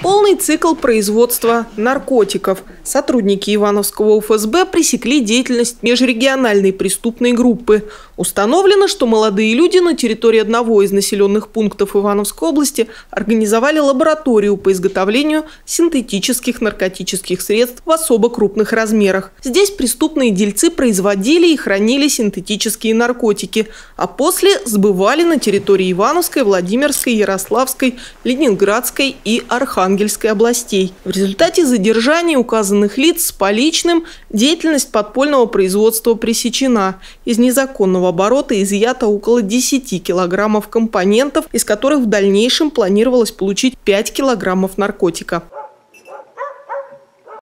Полный цикл производства наркотиков. Сотрудники Ивановского УФСБ пресекли деятельность межрегиональной преступной группы. Установлено, что молодые люди на территории одного из населенных пунктов Ивановской области организовали лабораторию по изготовлению синтетических наркотических средств в особо крупных размерах. Здесь преступные дельцы производили и хранили синтетические наркотики, а после сбывали на территории Ивановской, Владимирской, Ярославской, Ленинградской и Архангельской Архангельской областей. В результате задержания указанных лиц с поличным деятельность подпольного производства пресечена. Из незаконного оборота изъято около 10 килограммов компонентов, из которых в дальнейшем планировалось получить 5 килограммов наркотика.